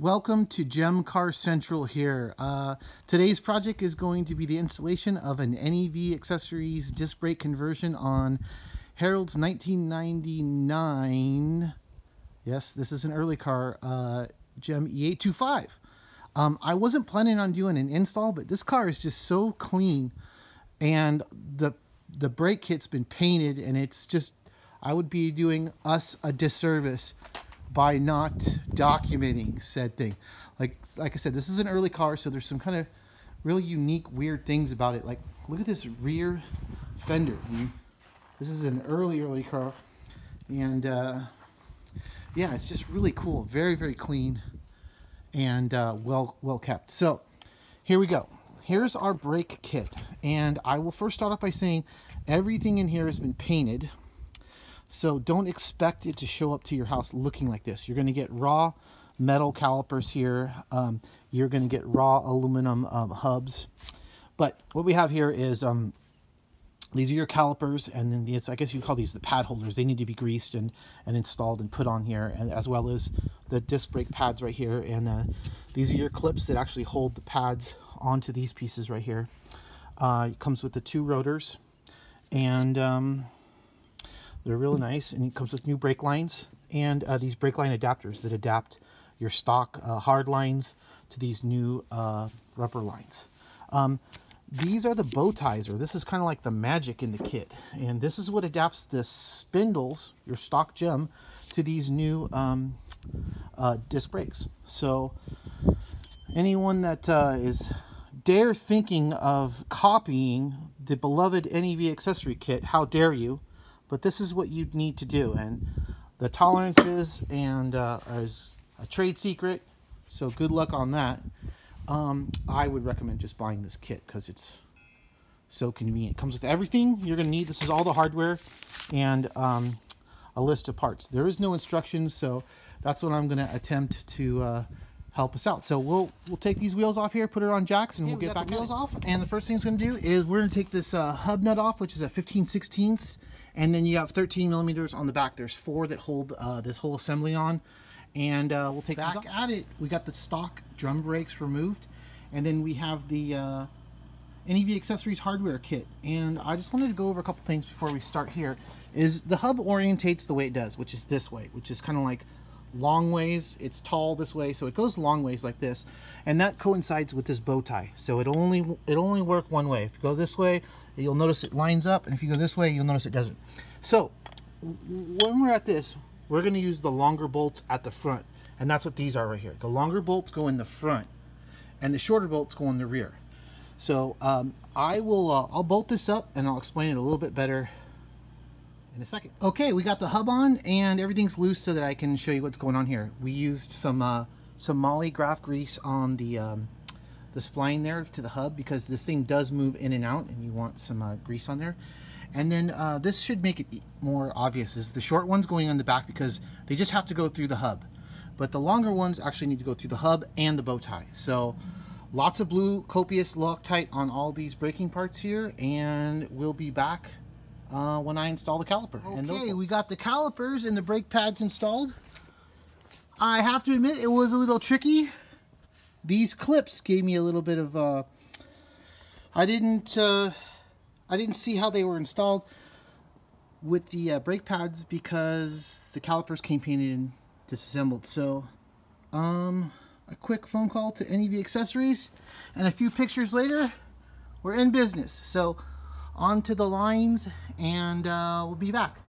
Welcome to Gem Car Central here. Uh, today's project is going to be the installation of an NEV Accessories disc brake conversion on Harold's 1999, yes, this is an early car, uh, Gem E825. Um, I wasn't planning on doing an install, but this car is just so clean and the the brake kit's been painted and it's just, I would be doing us a disservice by not documenting said thing. Like like I said, this is an early car, so there's some kind of really unique, weird things about it. Like look at this rear fender. I mean, this is an early, early car, and uh, yeah, it's just really cool. Very, very clean and uh, well well kept. So here we go. Here's our brake kit, and I will first start off by saying everything in here has been painted so don't expect it to show up to your house looking like this. You're going to get raw metal calipers here. Um, you're going to get raw aluminum um, hubs. But what we have here is um, these are your calipers, and then these, I guess you call these the pad holders. They need to be greased and, and installed and put on here, and as well as the disc brake pads right here. And uh, these are your clips that actually hold the pads onto these pieces right here. Uh, it comes with the two rotors, and um, they're really nice, and it comes with new brake lines and uh, these brake line adapters that adapt your stock uh, hard lines to these new uh, rubber lines. Um, these are the bow ties, or this is kind of like the magic in the kit. And this is what adapts the spindles, your stock gem, to these new um, uh, disc brakes. So anyone that uh, is dare thinking of copying the beloved NEV accessory kit, how dare you? But this is what you need to do. And the tolerances and uh, is a trade secret, so good luck on that. Um, I would recommend just buying this kit because it's so convenient. It comes with everything you're going to need. This is all the hardware and um, a list of parts. There is no instructions, so that's what I'm going to attempt to uh, help us out. So we'll we'll take these wheels off here, put it on jacks, and we'll we get back the wheels off. And the first thing it's going to do is we're going to take this uh, hub nut off, which is a 15 16ths and then you have 13 millimeters on the back. There's four that hold uh, this whole assembly on. And uh, we'll take back at it. We got the stock drum brakes removed. And then we have the uh, NEV Accessories hardware kit. And I just wanted to go over a couple things before we start here. Is the hub orientates the way it does, which is this way, which is kind of like long ways. It's tall this way, so it goes long ways like this. And that coincides with this bow tie. So it only it only work one way. If you go this way, you'll notice it lines up, and if you go this way, you'll notice it doesn't. So when we're at this, we're going to use the longer bolts at the front, and that's what these are right here. The longer bolts go in the front, and the shorter bolts go in the rear. So um, I will, uh, I'll bolt this up, and I'll explain it a little bit better in a second. Okay, we got the hub on, and everything's loose so that I can show you what's going on here. We used some uh, some Moly Graf grease on the um, the spline there to the hub because this thing does move in and out and you want some uh, grease on there. And then uh, this should make it more obvious is the short ones going on the back because they just have to go through the hub. But the longer ones actually need to go through the hub and the bow tie. So lots of blue copious Loctite on all these braking parts here and we'll be back uh, when I install the caliper. Okay, we got the calipers and the brake pads installed. I have to admit it was a little tricky these clips gave me a little bit of uh, I didn't uh, I didn't see how they were installed with the uh, brake pads because the calipers came painted and disassembled. So um a quick phone call to NEV accessories and a few pictures later we're in business. So on to the lines and uh, we'll be back